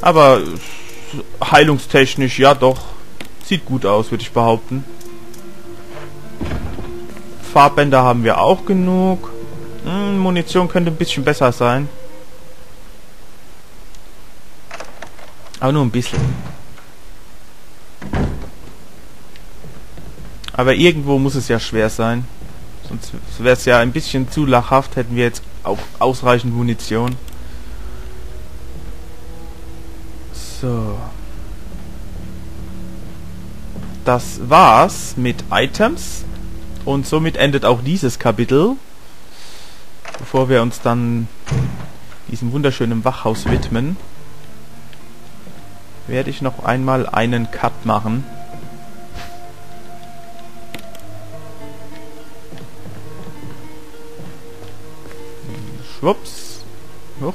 Aber heilungstechnisch, ja doch. Sieht gut aus, würde ich behaupten. Farbbänder haben wir auch genug. Hm, Munition könnte ein bisschen besser sein. Aber nur ein bisschen. Aber irgendwo muss es ja schwer sein. Sonst wäre es ja ein bisschen zu lachhaft, hätten wir jetzt auch ausreichend Munition. So. Das war's mit Items. Und somit endet auch dieses Kapitel. Bevor wir uns dann diesem wunderschönen Wachhaus widmen, werde ich noch einmal einen Cut machen. Schwupps. Huch.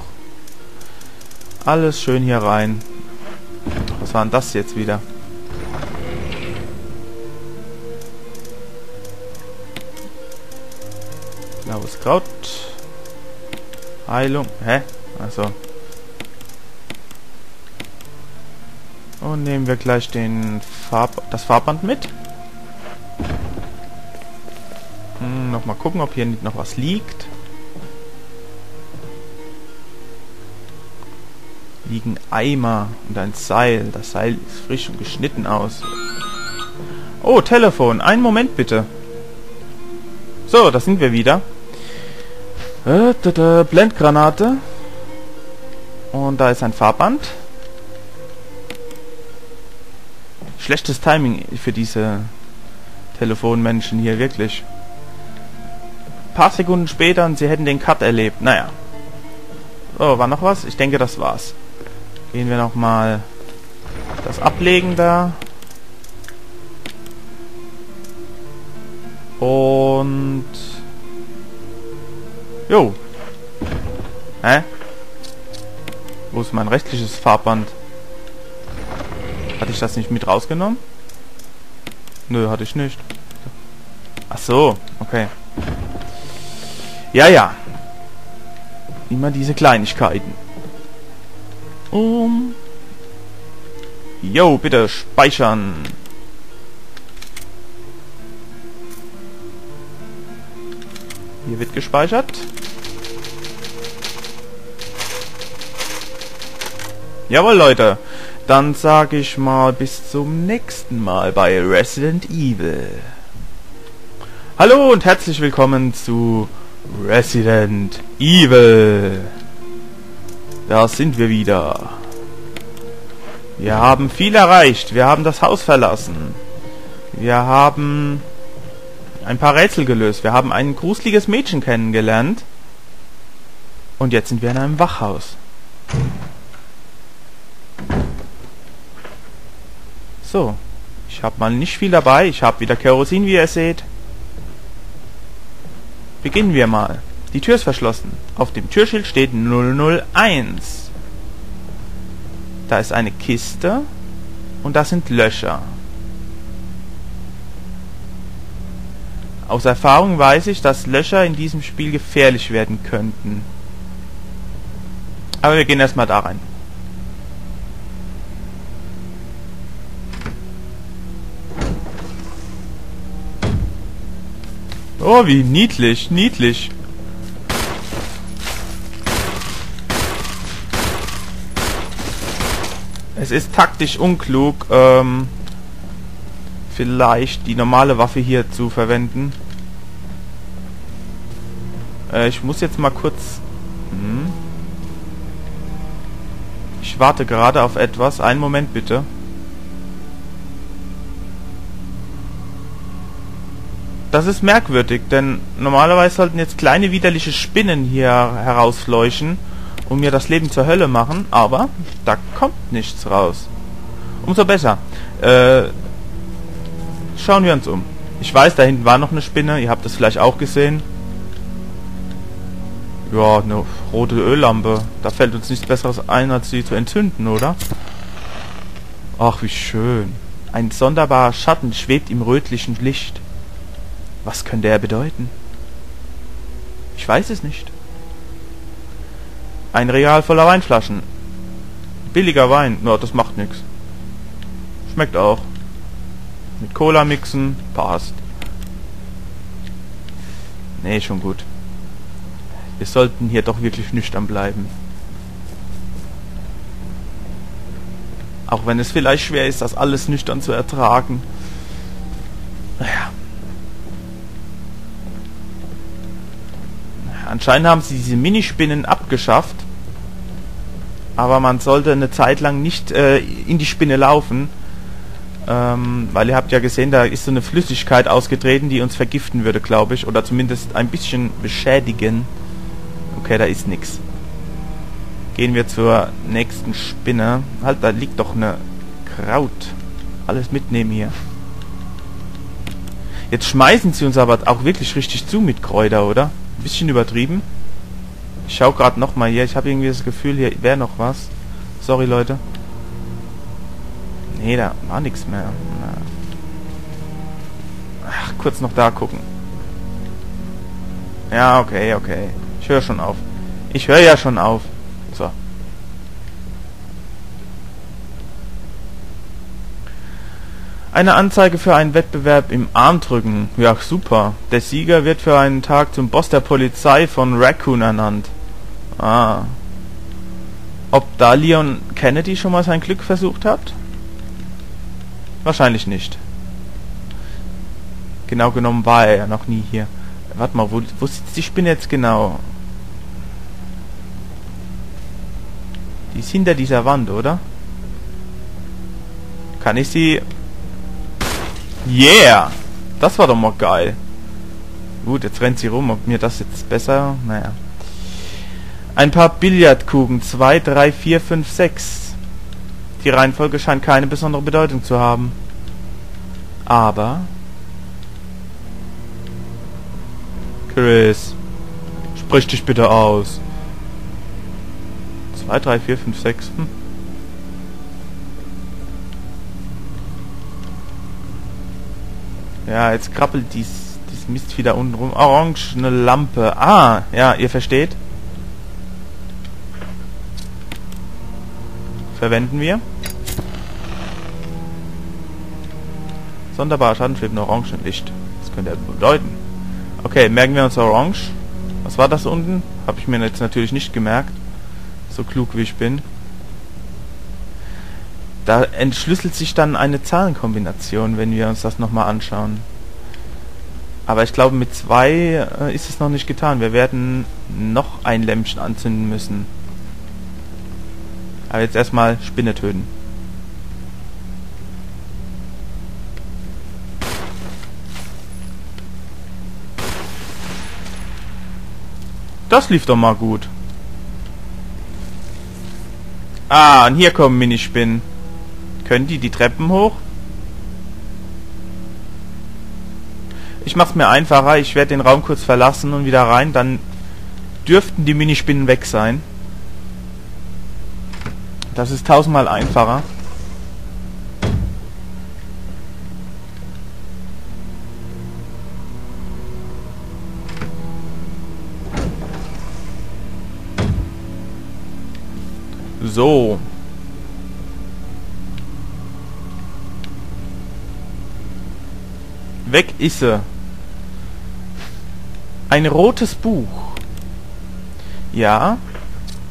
Alles schön hier rein. War das jetzt wieder? Blaues Kraut. Heilung. Hä? Also. Und nehmen wir gleich den Farb das Farbband mit. Hm, noch mal gucken, ob hier noch was liegt. Liegen Eimer und ein Seil. Das Seil ist frisch und geschnitten aus. Oh, Telefon. Einen Moment bitte. So, da sind wir wieder. Äh, Blendgranate. Und da ist ein Farbband. Schlechtes Timing für diese Telefonmenschen hier, wirklich. Ein paar Sekunden später und sie hätten den Cut erlebt. Naja. Oh, war noch was? Ich denke, das war's. Gehen wir nochmal das ablegen da. Und Jo. Hä? Wo ist mein rechtliches Farbband? Hatte ich das nicht mit rausgenommen? Nö, hatte ich nicht. Ach so, okay. Ja, ja. Immer diese Kleinigkeiten. Um. Jo, bitte speichern. Hier wird gespeichert. Jawohl, Leute. Dann sage ich mal bis zum nächsten Mal bei Resident Evil. Hallo und herzlich willkommen zu Resident Evil. Da sind wir wieder. Wir haben viel erreicht. Wir haben das Haus verlassen. Wir haben ein paar Rätsel gelöst. Wir haben ein gruseliges Mädchen kennengelernt. Und jetzt sind wir in einem Wachhaus. So. Ich habe mal nicht viel dabei. Ich habe wieder Kerosin, wie ihr seht. Beginnen wir mal. Die Tür ist verschlossen. Auf dem Türschild steht 001. Da ist eine Kiste. Und das sind Löcher. Aus Erfahrung weiß ich, dass Löcher in diesem Spiel gefährlich werden könnten. Aber wir gehen erstmal da rein. Oh, wie niedlich, niedlich. Es ist taktisch unklug, ähm, vielleicht die normale Waffe hier zu verwenden. Äh, ich muss jetzt mal kurz... Hm. Ich warte gerade auf etwas. Einen Moment bitte. Das ist merkwürdig, denn normalerweise sollten jetzt kleine widerliche Spinnen hier herausfleuchen und mir das Leben zur Hölle machen, aber da kommt nichts raus. Umso besser. Äh, schauen wir uns um. Ich weiß, da hinten war noch eine Spinne, ihr habt es vielleicht auch gesehen. Ja, eine rote Öllampe. Da fällt uns nichts Besseres ein, als sie zu entzünden, oder? Ach, wie schön. Ein sonderbarer Schatten schwebt im rötlichen Licht. Was könnte er bedeuten? Ich weiß es nicht. Ein Regal voller Weinflaschen. Billiger Wein. Na, das macht nichts. Schmeckt auch. Mit Cola mixen. Passt. Nee, schon gut. Wir sollten hier doch wirklich nüchtern bleiben. Auch wenn es vielleicht schwer ist, das alles nüchtern zu ertragen. Naja. Anscheinend haben sie diese Minispinnen abgeschafft. Aber man sollte eine Zeit lang nicht äh, in die Spinne laufen. Ähm, weil ihr habt ja gesehen, da ist so eine Flüssigkeit ausgetreten, die uns vergiften würde, glaube ich. Oder zumindest ein bisschen beschädigen. Okay, da ist nichts. Gehen wir zur nächsten Spinne. Halt, da liegt doch eine Kraut. Alles mitnehmen hier. Jetzt schmeißen sie uns aber auch wirklich richtig zu mit Kräuter, oder? Ein bisschen übertrieben. Ich schau gerade nochmal hier. Ich habe irgendwie das Gefühl, hier wäre noch was. Sorry, Leute. Nee, da war nichts mehr. Ach, kurz noch da gucken. Ja, okay, okay. Ich höre schon auf. Ich höre ja schon auf. So. Eine Anzeige für einen Wettbewerb im Armdrücken. Ja, super. Der Sieger wird für einen Tag zum Boss der Polizei von Raccoon ernannt. Ah. Ob da Leon Kennedy schon mal sein Glück versucht hat? Wahrscheinlich nicht. Genau genommen war er ja noch nie hier. Warte mal, wo, wo sitzt die Spinne jetzt genau? Die ist hinter dieser Wand, oder? Kann ich sie... Yeah! Das war doch mal geil. Gut, jetzt rennt sie rum. Ob mir das jetzt besser... Naja. Ein paar Billardkugeln. 2, 3, 4, 5, 6. Die Reihenfolge scheint keine besondere Bedeutung zu haben. Aber... Chris, sprich dich bitte aus. 2, 3, 4, 5, 6. Hm. Ja, jetzt krabbelt dies, dies Mist wieder unten rum. Orange, eine Lampe. Ah, ja, ihr versteht. Verwenden wir. Sonderbar Schaden für ein Orangenlicht. Das könnte ja bedeuten. Okay, merken wir uns Orange. Was war das unten? Habe ich mir jetzt natürlich nicht gemerkt so klug wie ich bin. Da entschlüsselt sich dann eine Zahlenkombination, wenn wir uns das nochmal anschauen. Aber ich glaube, mit zwei äh, ist es noch nicht getan. Wir werden noch ein Lämpchen anzünden müssen. Aber jetzt erstmal Spinne töten. Das lief doch mal gut. Ah, und hier kommen Minispinnen. Können die die Treppen hoch? Ich mach's mir einfacher. Ich werde den Raum kurz verlassen und wieder rein. Dann dürften die Minispinnen weg sein. Das ist tausendmal einfacher. So. Weg ist sie. Ein rotes Buch. Ja,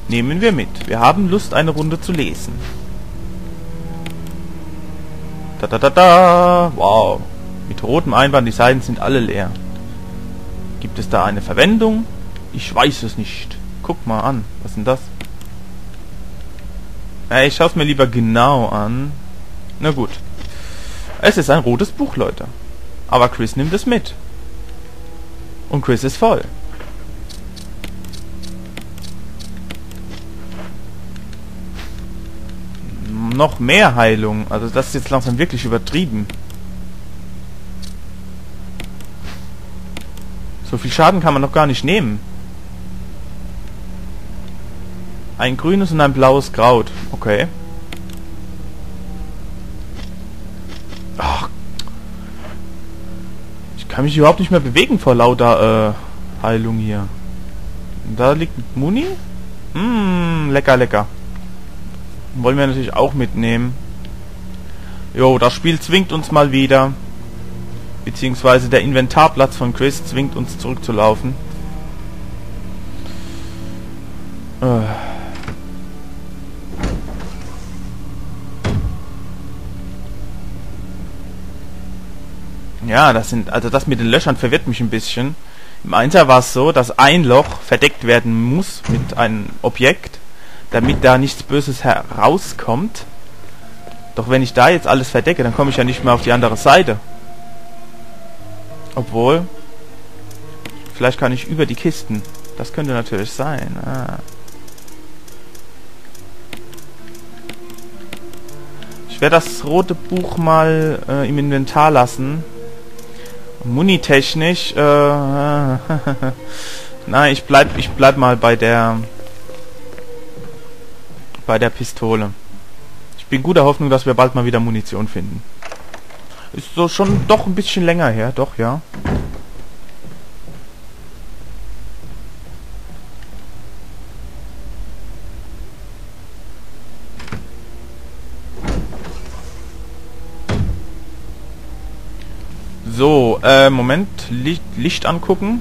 nehmen wir mit. Wir haben Lust, eine Runde zu lesen. Da da da da. Wow. Mit rotem Einband, die Seiten sind alle leer. Gibt es da eine Verwendung? Ich weiß es nicht. Guck mal an. Was ist denn das? Ja, ich schaue es mir lieber genau an. Na gut. Es ist ein rotes Buch, Leute. Aber Chris nimmt es mit. Und Chris ist voll. Noch mehr Heilung. Also das ist jetzt langsam wirklich übertrieben. So viel Schaden kann man noch gar nicht nehmen. Ein grünes und ein blaues Kraut. Okay. Ach. Ich kann mich überhaupt nicht mehr bewegen vor lauter äh, Heilung hier. Da liegt Muni. Mmm, lecker, lecker. Wollen wir natürlich auch mitnehmen. Jo, das Spiel zwingt uns mal wieder. Beziehungsweise der Inventarplatz von Chris zwingt uns zurückzulaufen. Äh. Ja, das sind, also das mit den Löchern verwirrt mich ein bisschen. Im Einser war es so, dass ein Loch verdeckt werden muss mit einem Objekt, damit da nichts Böses herauskommt. Doch wenn ich da jetzt alles verdecke, dann komme ich ja nicht mehr auf die andere Seite. Obwohl, vielleicht kann ich über die Kisten. Das könnte natürlich sein. Ah. Ich werde das rote Buch mal äh, im Inventar lassen Munitechnisch, äh, Nein, ich bleib, ich bleib mal bei der, bei der Pistole. Ich bin guter Hoffnung, dass wir bald mal wieder Munition finden. Ist so schon doch ein bisschen länger her, doch, ja. So, äh, Moment. Licht, Licht angucken.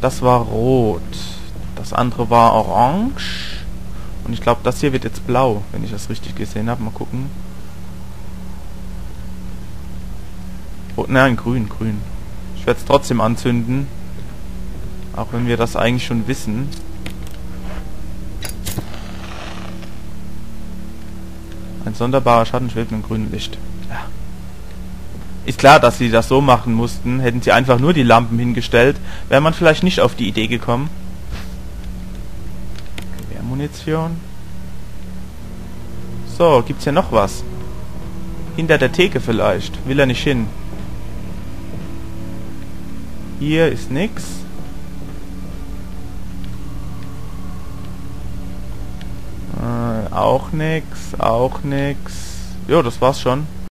Das war rot. Das andere war orange. Und ich glaube, das hier wird jetzt blau, wenn ich das richtig gesehen habe. Mal gucken. Oh, nein, grün, grün. Ich werde es trotzdem anzünden. Auch wenn wir das eigentlich schon wissen. Ein sonderbarer Schatten schwebt mit grünem Licht. Ja. Ist klar, dass sie das so machen mussten. Hätten sie einfach nur die Lampen hingestellt, wäre man vielleicht nicht auf die Idee gekommen. Gewehrmunition. So, gibt's hier noch was? Hinter der Theke vielleicht. Will er nicht hin. Hier ist nix. Äh, auch nix, auch nix. Jo, das war's schon.